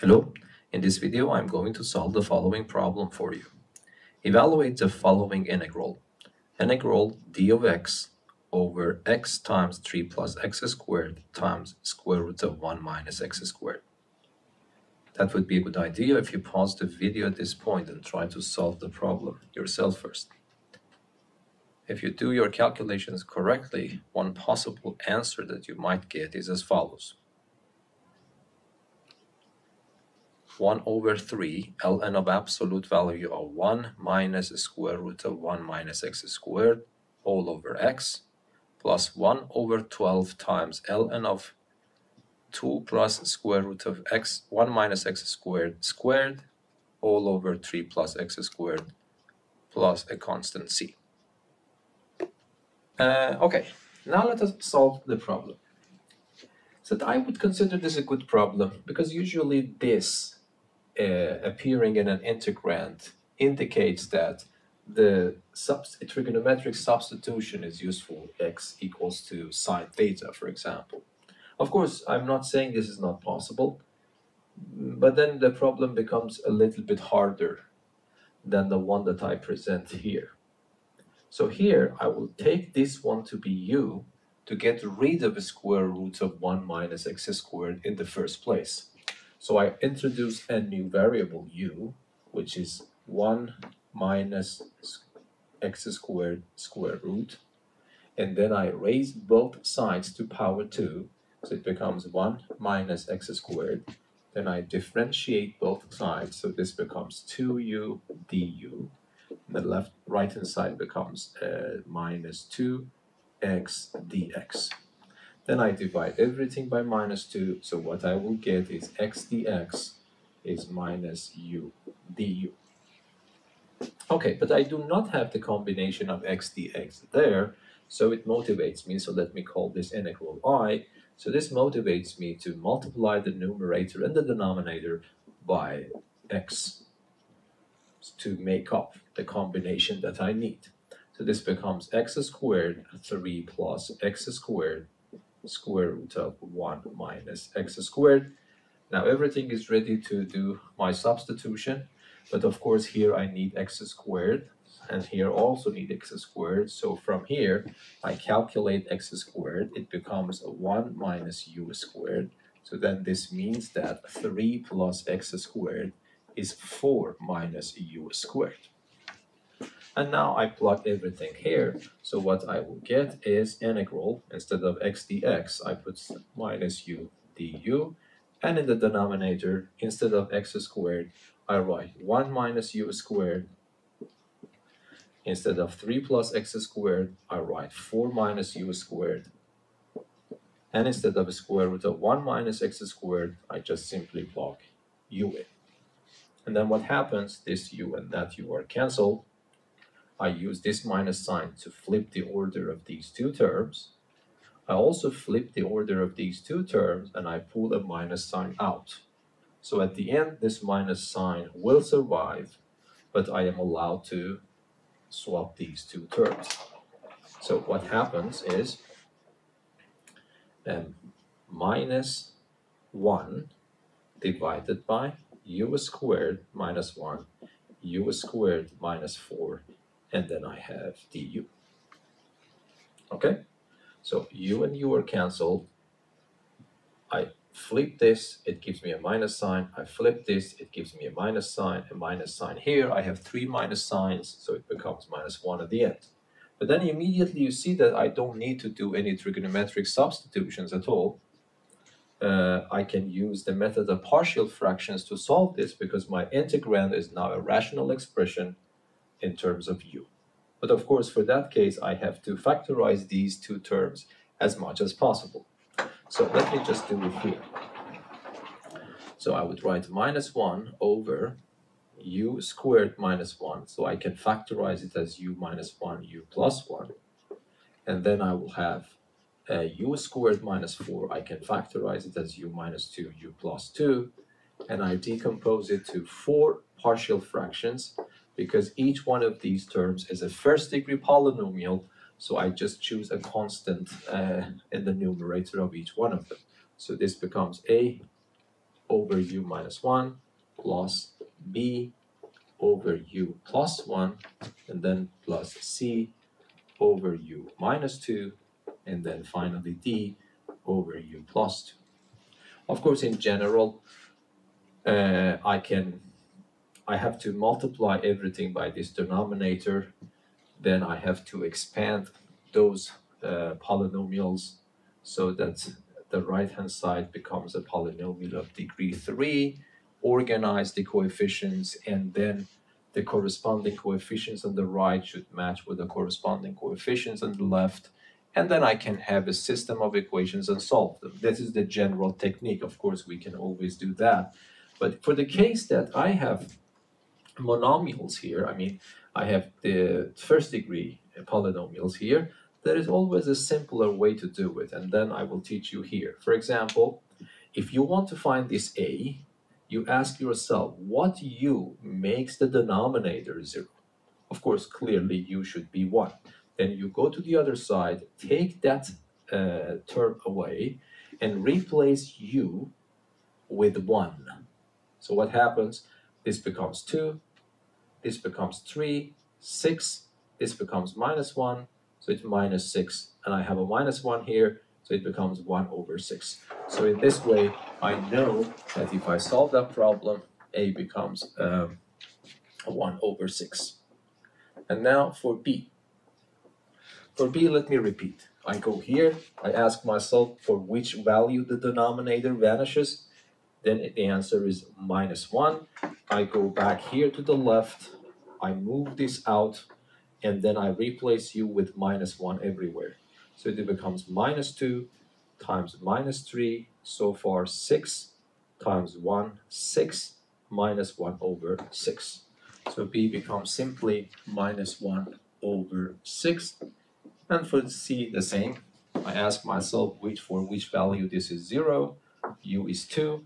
Hello, in this video I'm going to solve the following problem for you. Evaluate the following integral. Integral d of x over x times 3 plus x squared times square root of 1 minus x squared. That would be a good idea if you pause the video at this point and try to solve the problem yourself first. If you do your calculations correctly, one possible answer that you might get is as follows. 1 over 3 ln of absolute value of 1 minus square root of 1 minus x squared all over x plus 1 over 12 times ln of 2 plus square root of x 1 minus x squared squared all over 3 plus x squared plus a constant c. Uh, okay, now let us solve the problem. So I would consider this a good problem because usually this uh, appearing in an integrand indicates that the trigonometric substitution is useful x equals to sine theta, for example. Of course, I'm not saying this is not possible, but then the problem becomes a little bit harder than the one that I present here. So here, I will take this one to be u to get rid of the square root of 1 minus x squared in the first place. So I introduce a new variable u, which is 1 minus x squared square root. And then I raise both sides to power 2, so it becomes 1 minus x squared. Then I differentiate both sides, so this becomes 2u du. The left right hand side becomes uh, minus 2x dx. Then I divide everything by minus 2, so what I will get is x dx is minus u du. Okay, but I do not have the combination of x dx there, so it motivates me, so let me call this n equal i. So this motivates me to multiply the numerator and the denominator by x to make up the combination that I need. So this becomes x squared 3 plus x squared square root of 1 minus x squared. Now everything is ready to do my substitution, but of course here I need x squared, and here also need x squared. So from here, I calculate x squared, it becomes 1 minus u squared. So then this means that 3 plus x squared is 4 minus u squared. And now I plug everything here. So what I will get is integral, instead of x dx, I put minus u du. And in the denominator, instead of x squared, I write 1 minus u squared. Instead of 3 plus x squared, I write 4 minus u squared. And instead of a square root of 1 minus x squared, I just simply plug u in. And then what happens, this u and that u are cancelled, I use this minus sign to flip the order of these two terms. I also flip the order of these two terms and I pull a minus sign out. So at the end, this minus sign will survive, but I am allowed to swap these two terms. So what happens is um, minus 1 divided by u squared minus 1, u squared minus 4 and then I have du. Okay, so u and u are cancelled. I flip this, it gives me a minus sign. I flip this, it gives me a minus sign, a minus sign here. I have three minus signs, so it becomes minus one at the end. But then immediately you see that I don't need to do any trigonometric substitutions at all. Uh, I can use the method of partial fractions to solve this because my integrand is now a rational expression in terms of u. But of course, for that case, I have to factorize these two terms as much as possible. So let me just do it here. So I would write minus 1 over u squared minus 1. So I can factorize it as u minus 1, u plus 1. And then I will have uh, u squared minus 4. I can factorize it as u minus 2, u plus 2. And I decompose it to four partial fractions because each one of these terms is a first degree polynomial, so I just choose a constant uh, in the numerator of each one of them. So this becomes a over u minus 1 plus b over u plus 1 and then plus c over u minus 2 and then finally d over u plus 2. Of course, in general, uh, I can, I have to multiply everything by this denominator, then I have to expand those uh, polynomials so that the right-hand side becomes a polynomial of degree 3, organize the coefficients, and then the corresponding coefficients on the right should match with the corresponding coefficients on the left, and then I can have a system of equations and solve them. This is the general technique. Of course, we can always do that. But for the case that I have monomials here, I mean, I have the first degree polynomials here, there is always a simpler way to do it, and then I will teach you here. For example, if you want to find this a, you ask yourself, what u makes the denominator 0? Of course, clearly u should be 1. Then you go to the other side, take that uh, term away, and replace u with 1. So what happens? This becomes 2, this becomes 3, 6, this becomes minus 1, so it's minus 6. And I have a minus 1 here, so it becomes 1 over 6. So in this way, I know that if I solve that problem, a becomes um, 1 over 6. And now for b. For b, let me repeat. I go here, I ask myself for which value the denominator vanishes, then the answer is minus 1. I go back here to the left, I move this out, and then I replace u with minus 1 everywhere. So it becomes minus 2 times minus 3, so far 6 times 1, 6 minus 1 over 6. So b becomes simply minus 1 over 6. And for c, the same. I ask myself which for which value this is 0, u is 2.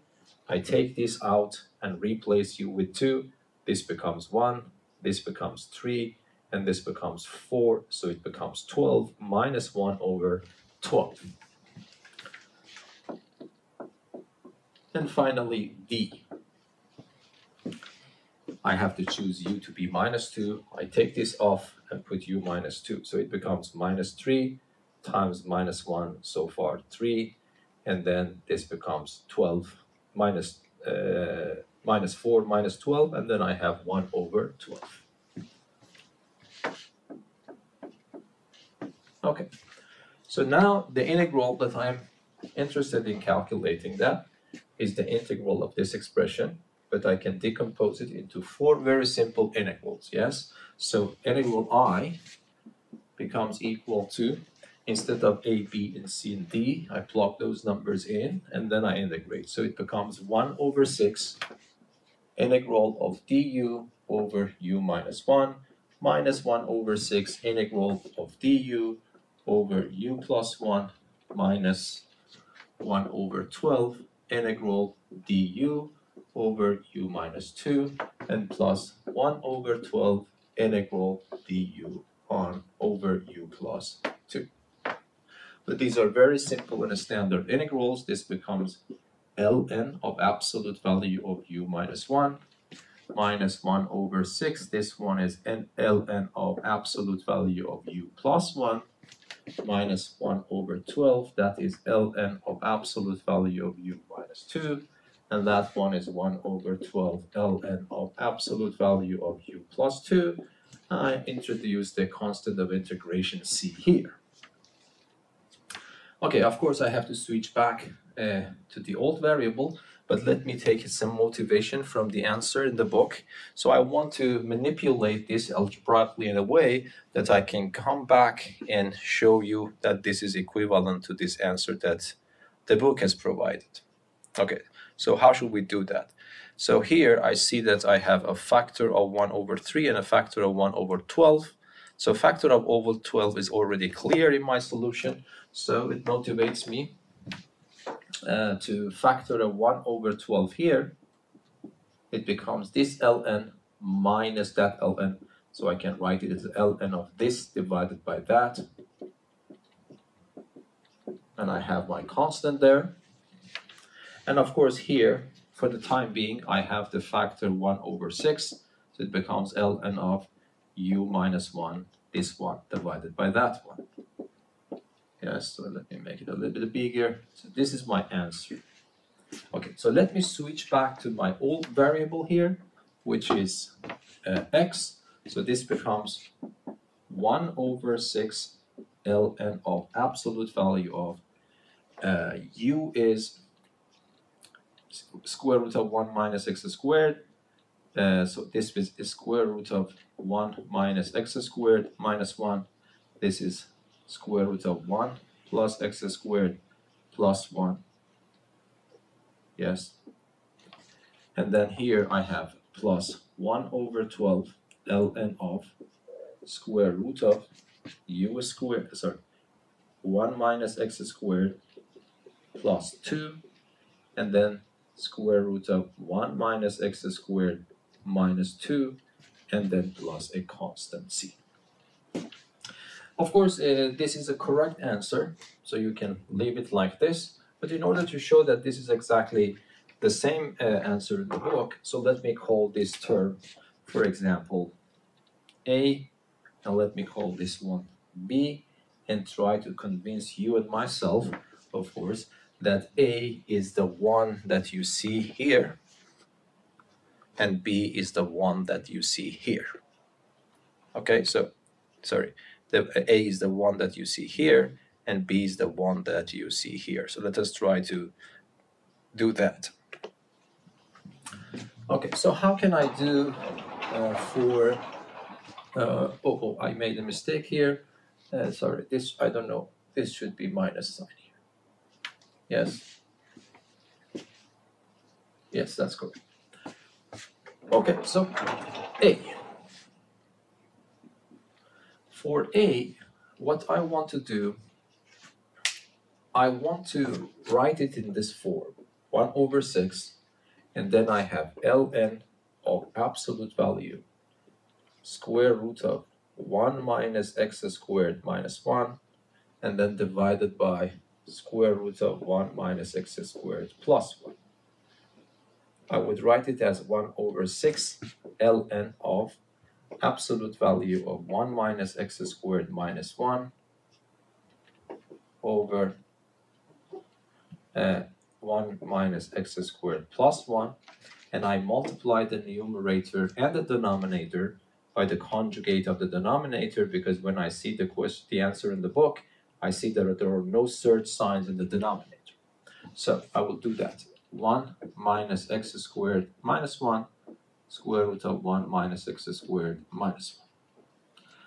I take this out and replace u with 2. This becomes 1, this becomes 3, and this becomes 4, so it becomes 12 minus 1 over 12. And finally, d. I have to choose u to be minus 2. I take this off and put u minus 2. So it becomes minus 3 times minus 1, so far 3. And then this becomes 12 minus, uh, minus 4 minus 12. And then I have 1 over 12. Okay, so now the integral that I'm interested in calculating that is the integral of this expression, but I can decompose it into four very simple integrals, yes? So integral i becomes equal to, instead of a, b, and c, and d, I plug those numbers in, and then I integrate. So it becomes 1 over 6 integral of du over u minus 1 minus 1 over 6 integral of du over u plus 1 minus 1 over 12 integral du over u minus 2 and plus 1 over 12 integral du on over u plus 2. But these are very simple and standard integrals. This becomes ln of absolute value of u minus 1 minus 1 over 6. This one is ln of absolute value of u plus 1 minus 1 over 12, that is ln of absolute value of u minus 2, and that one is 1 over 12 ln of absolute value of u plus 2. I introduce the constant of integration c here. Okay, of course I have to switch back uh, to the old variable, but let me take some motivation from the answer in the book. So I want to manipulate this algebraically in a way that I can come back and show you that this is equivalent to this answer that the book has provided. Okay, so how should we do that? So here I see that I have a factor of 1 over 3 and a factor of 1 over 12. So factor of over 12 is already clear in my solution, so it motivates me uh, to factor a 1 over 12 here, it becomes this ln minus that ln. So I can write it as ln of this divided by that. And I have my constant there. And of course here, for the time being, I have the factor 1 over 6, so it becomes ln of u minus 1, this one, divided by that one. Yes, so let me make it a little bit bigger. So this is my answer. Okay, so let me switch back to my old variable here, which is uh, x. So this becomes 1 over 6 ln of absolute value of uh, u is square root of 1 minus x squared. Uh, so this is, is square root of 1 minus x squared minus 1. This is square root of 1 plus x squared plus 1. Yes. And then here I have plus 1 over 12 ln of square root of u squared, sorry, 1 minus x squared plus 2, and then square root of 1 minus x squared minus 2, and then plus a constant c. Of course, uh, this is a correct answer, so you can leave it like this. But in order to show that this is exactly the same uh, answer in the book, so let me call this term, for example, A, and let me call this one B, and try to convince you and myself, of course, that A is the one that you see here, and B is the one that you see here. Okay, so, sorry, the A is the one that you see here, and B is the one that you see here. So let us try to do that. Okay, so how can I do uh, for, uh, oh, oh, I made a mistake here. Uh, sorry, this, I don't know, this should be minus sign here. Yes. Yes, that's correct. Okay, so A. For A, what I want to do, I want to write it in this form, 1 over 6, and then I have ln of absolute value, square root of 1 minus x squared minus 1, and then divided by square root of 1 minus x squared plus 1. I would write it as 1 over 6 ln of absolute value of 1 minus x squared minus 1 over uh, 1 minus x squared plus 1 and I multiply the numerator and the denominator by the conjugate of the denominator because when I see the question, the answer in the book, I see that there are no surd signs in the denominator. So I will do that. 1 minus x squared minus 1 square root of 1 minus x squared minus 1.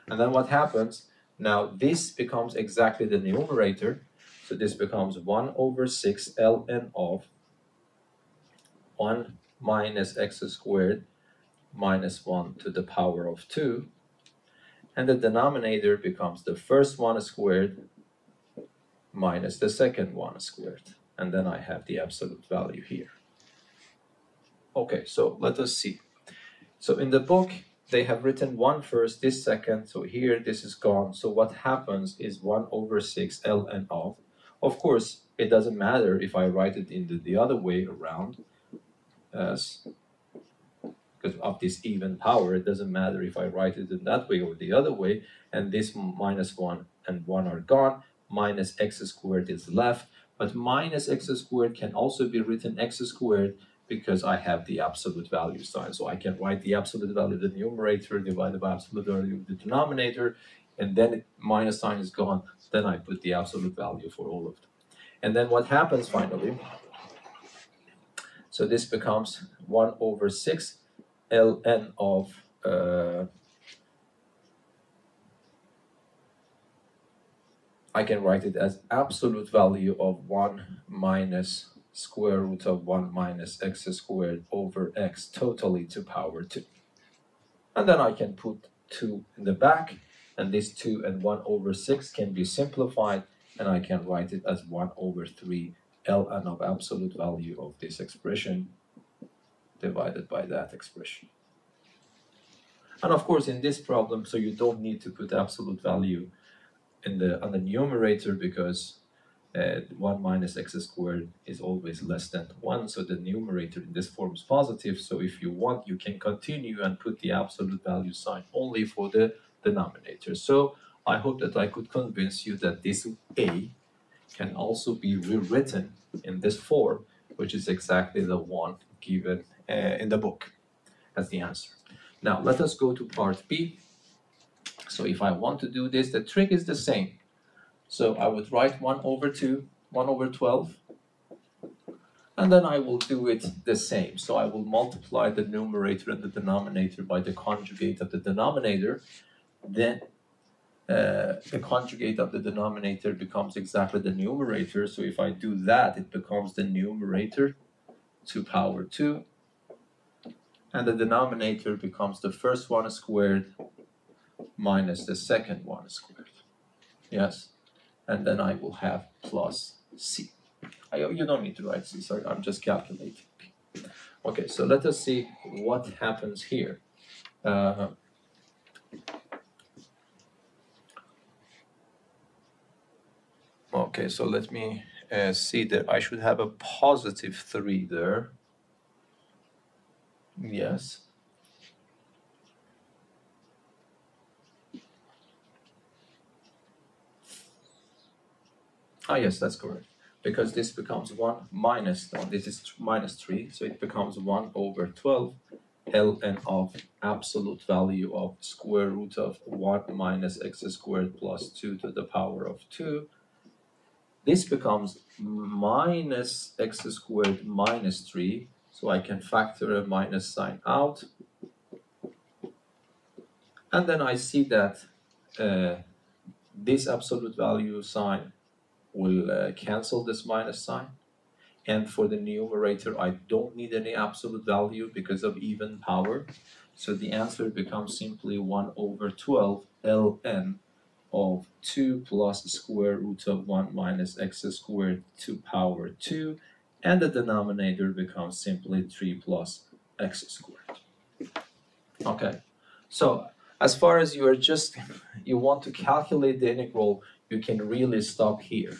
And then what happens? Now this becomes exactly the numerator. So this becomes 1 over 6 ln of 1 minus x squared minus 1 to the power of 2. And the denominator becomes the first one squared minus the second one squared. And then I have the absolute value here. Okay, so let us see. So in the book, they have written one first, this second, so here this is gone. So what happens is 1 over 6 ln of. Of course, it doesn't matter if I write it in the, the other way around, as because of this even power, it doesn't matter if I write it in that way or the other way, and this minus 1 and 1 are gone, minus x squared is left, but minus x squared can also be written x squared because I have the absolute value sign. So I can write the absolute value of the numerator divided by absolute value of the denominator, and then minus sign is gone. Then I put the absolute value for all of them. And then what happens finally? So this becomes 1 over 6 ln of uh, I can write it as absolute value of 1 minus square root of 1 minus x squared over x totally to power 2. And then I can put 2 in the back, and this 2 and 1 over 6 can be simplified, and I can write it as 1 over 3 ln of absolute value of this expression divided by that expression. And of course, in this problem, so you don't need to put absolute value in the on the numerator because uh, 1 minus x squared is always less than 1, so the numerator in this form is positive. So if you want, you can continue and put the absolute value sign only for the denominator. So I hope that I could convince you that this a can also be rewritten in this form, which is exactly the one given uh, in the book as the answer. Now let us go to part B. So if I want to do this, the trick is the same. So I would write 1 over 2, 1 over 12, and then I will do it the same. So I will multiply the numerator and the denominator by the conjugate of the denominator. Then uh, the conjugate of the denominator becomes exactly the numerator. So if I do that, it becomes the numerator to power 2. And the denominator becomes the first one squared minus the second one squared. Yes? And then I will have plus C. I, you don't need to write C, sorry, I'm just calculating P. Okay, so let us see what happens here. Uh, okay, so let me uh, see that I should have a positive 3 there. Yes. Ah, yes, that's correct. Because this becomes 1 minus, this is minus 3, so it becomes 1 over 12 ln of absolute value of square root of 1 minus x squared plus 2 to the power of 2. This becomes minus x squared minus 3, so I can factor a minus sign out. And then I see that uh, this absolute value sign will uh, cancel this minus sign. And for the numerator, I don't need any absolute value because of even power. So the answer becomes simply 1 over 12 ln of 2 plus square root of 1 minus x squared to power 2. And the denominator becomes simply 3 plus x squared. Okay, so as far as you are just, you want to calculate the integral you can really stop here.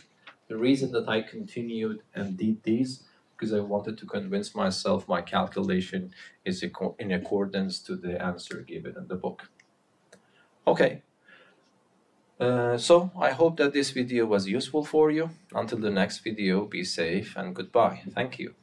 The reason that I continued and did this because I wanted to convince myself my calculation is in accordance to the answer given in the book. Okay, uh, so I hope that this video was useful for you. Until the next video, be safe and goodbye. Thank you.